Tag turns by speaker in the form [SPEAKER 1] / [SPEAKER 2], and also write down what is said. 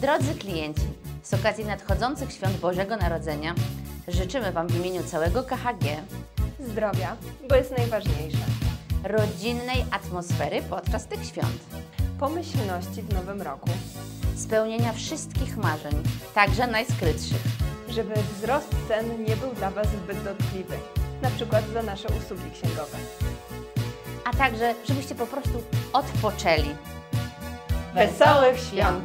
[SPEAKER 1] Drodzy klienci, z okazji nadchodzących świąt Bożego Narodzenia życzymy Wam w imieniu całego KHG
[SPEAKER 2] Zdrowia, bo jest najważniejsze.
[SPEAKER 1] rodzinnej atmosfery podczas tych świąt,
[SPEAKER 2] Pomyślności w nowym roku,
[SPEAKER 1] spełnienia wszystkich marzeń, także najskrytszych.
[SPEAKER 2] żeby wzrost cen nie był dla Was zbyt dotkliwy, na przykład za nasze usługi księgowe.
[SPEAKER 1] a także żebyście po prostu odpoczęli.
[SPEAKER 2] Wesołych świąt!